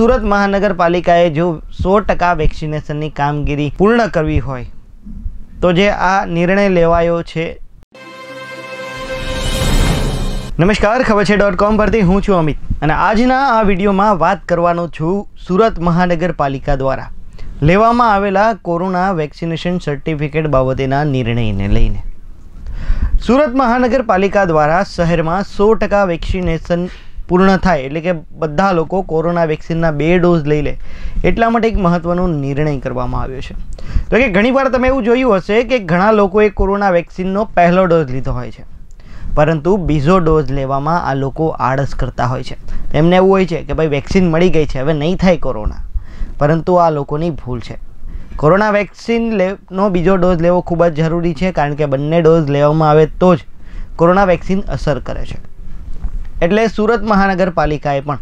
સુરત મહાનગરપાલિકાએ જો સો ટકા વેક્સિનેશનની કામગીરી પૂર્ણ કરવી હોય, તો જે આ નિર્ણય લેવાયો છે. નમસ્કાર, ખબર છે ડોટ કોમ પરથી હું છું અમિત. અને આજના આ વિડીયોમાં વાત કરવાનો છું સુરત મહાનગરપાલિકા દ્વારા. લેવામાં આવેલા કોરોના વેક્સિનેશન સર્ટિફિકેટ બાબતેના નિર્ણયને લઈને. સુરત મહાનગરપાલિકા દ્વારા શહેરમાં સો ટકા વેક્સિનેશન પૂર્ણ થાય એટલે કે બધા લોકો કોરોના વેક્સિનના બે ડોઝ લઈ લે એટલા માટે એક મહત્ત્વનો નિર્ણય કરવામાં આવ્યો છે. તો કે ઘણીવાર તમે એવું જોયું હશે કે ઘણા લોકોએ કોરોના વેક્સિનનો પહેલો ડોઝ લીધો હોય છે. પરંતુ બીજો ડોઝ લેવામાં આ લોકો આળસ કરતા હોય છે. એમને એવું હોય છે કે ભાઈ વેક્સિન મળી ગઈ છે, હવે નહીં થાય કોરોના. પરંતુ આ લોકોની ભૂલ છે. કોરોના વેક્સિન લેનો બીજો ડોઝ લેવો ખૂબ જ જરૂરી છે, કારણ કે બંને ડોઝ લેવામાં આવે તો જ કોરોના વેક્સિન અસર કરે છે. એટલે સુરત મહાનગરપાલિકાએ પણ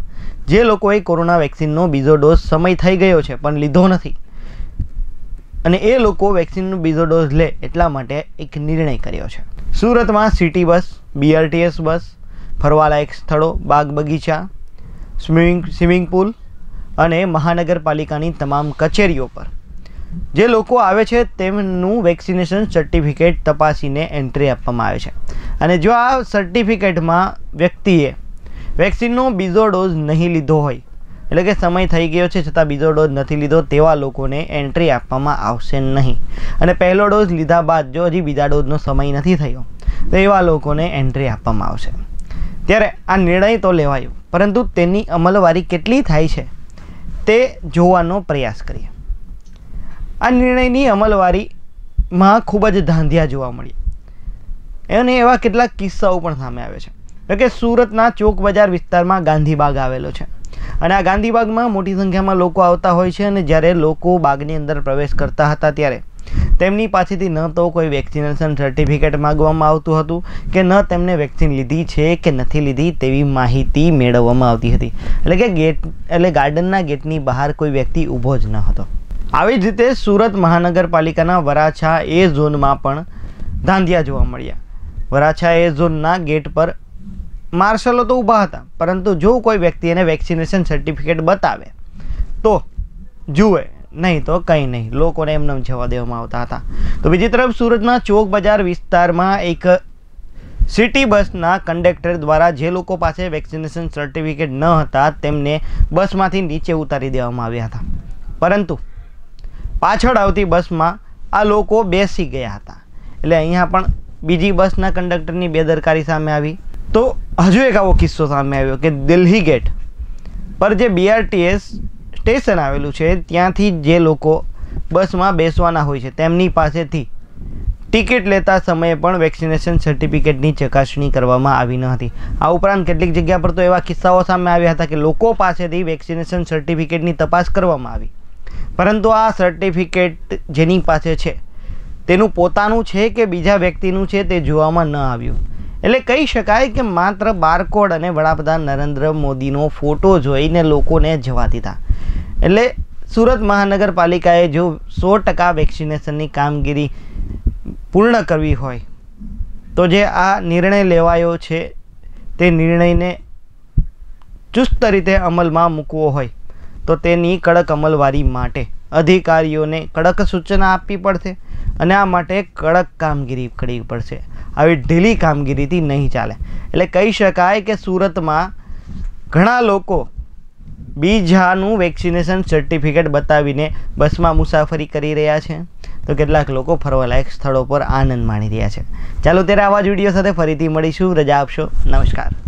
જે લોકોએ કોરોના વેક્સિનનો બીજો ડોઝ સમય થઈ ગયો છે પણ લીધો નથી. અને એ લોકો વેક્સિનનો બીજો ડોઝ લે એટલા માટે એક નિર્ણય કર્યો છે. સુરતમાં સિટી બસ બીઆરટીએસ બસ, ફરવાલાયક સ્થળો, બાગ બગીચા સ્વિમિંગ સ્વિમિંગ પુલ અને મહાનગરપાલિકાની તમામ કચેરીઓ પર જે લોકો આવે છે, તેમનું વેક્સિનેશન સર્ટિફિકેટ તપાસીને એન્ટ્રી આપવામાં આવે છે. અને જો આ સર્ટિફિકેટમાં વ્યક્તિએ વેક્સિનનો બીજો ડોઝ નહીં લીધો હોય, એટલે કે સમય થઈ ગયો છે છતાં બીજો ડોઝ નથી લીધો, તેવા લોકોને એન્ટ્રી આપવામાં આવશે નહીં. અને પહેલો ડોઝ લીધા બાદ જો હજી બીજા ડોઝનો સમય નથી થયો, તો એવા લોકોને એન્ટ્રી આપવામાં આવશે. ત્યારે આ નિર્ણય તો લેવાયો, પરંતુ તેની અમલવારી કેટલી થાય છે, તે જોવાનો પ્રયાસ કરીએ. આ નિર્ણયની અમલવારીમાં ખૂબ જ ધાંધિયા જોવા મળી. અને એવા કેટલાક કિસ્સાઓ પણ સામે આવે છે. કે સુરતના ચોક બજાર વિસ્તારમાં ગાંધીબાગ આવેલો છે. અને આ ગાંધીબાગમાં મોટી સંખ્યામાં લોકો આવતા હોય છે અને જ્યારે લોકો બાગની અંદર પ્રવેશ કરતા હતા ત્યારે તેમની પાસેથી ન તો કોઈ વેક્સિનેશન સર્ટિફિકેટ માગવામાં આવતું હતું કે ન તેમને વેક્સિન લીધી છે કે નથી લીધી તેવી માહિતી મેળવવામાં આવતી હતી. એટલે કે ગેટ, એટલે ગાર્ડનના ગેટની બહાર કોઈ વ્યક્તિ ઊભો જ ન હતો. આવી જ રીતે સુરત મહાનગરપાલિકાના વરાછા એ ઝોનમાં પણ ધાંધિયા જોવા મળ્યા. વરાછા એ ઝોનના ગેટ પર માર્શલો તો ઊભા હતા, પરંતુ જો કોઈ વ્યક્તિ એને વેક્સિનેશન સર્ટિફિકેટ બતાવે, તો જુએ, નહીં તો કંઈ નહીં, લોકોને એમને જવા દેવામાં આવતા હતા. તો બીજી તરફ સુરતના ચોક બજાર વિસ્તારમાં એક સિટી બસના કંડક્ટર દ્વારા જે લોકો પાસે વેક્સિનેશન સર્ટિફિકેટ ન હતા, તેમને બસમાંથી નીચે ઉતારી દેવામાં આવ્યા હતા. પરંતુ પાછળ આવતી બસમાં આ લોકો બેસી ગયા હતા. એટલે અહીંયા પણ બીજી બસના કંડક્ટરની બેદરકારી સામે આવી. તો હજુ એક આવો કિસ્સો સામે આવ્યો કે દિલ્હી ગેટ પર જે બીઆરટીએસ સ્ટેશન આવેલું છે, ત્યાંથી જે લોકો બસમાં બેસવાના હોય છે, તેમની પાસેથી ટિકિટ લેતા સમયે પણ વેક્સિનેશન સર્ટિફિકેટની ચકાસણી કરવામાં આવી ન હતી. આ ઉપરાંત કેટલીક જગ્યા પર તો એવા કિસ્સાઓ સામે આવ્યા હતા કે લોકો પાસેથી વેક્સિનેશન સર્ટિફિકેટની તપાસ કરવામાં આવી. પરંતુ આ સર્ટિફિકેટ જેની પાસે છે, તેનું પોતાનું છે કે બીજા વ્યક્તિનું છે તે જોવામાં ન આવ્યું. એટલે કહી શકાય કે માત્ર બારકોડ અને વડાપ્રધાન નરેન્દ્ર મોદીનો ફોટો જોઈને લોકોને જવા દીધા. એટલે સુરત મહાનગરપાલિકાએ જો સો ટકા વેક્સિનેશનની કામગીરી પૂર્ણ કરવી હોય, તો જે આ નિર્ણય લેવાયો છે, તે નિર્ણયને ચુસ્ત રીતે અમલમાં મૂકવો હોય. તો તેની કડક અમલવારી માટે અધિકારીઓને કડક સૂચના આપવી પડશે અને આ માટે કડક કામગીરી કરવી પડશે. આવી ઢીલી કામગીરીથી નહીં ચાલે. એટલે કહી શકાય કે સુરતમાં ઘણા લોકો બીજાનું વેક્સિનેશન સર્ટિફિકેટ બતાવીને બસમાં મુસાફરી કરી રહ્યા છે. તો કેટલાક લોકો ફરવાલાયક સ્થળો પર આનંદ માણી રહ્યા છે. ચાલો ત્યારે આવા જ વીડિયો સાથે ફરીથી મળીશું. રજા આપશો. નમસ્કાર.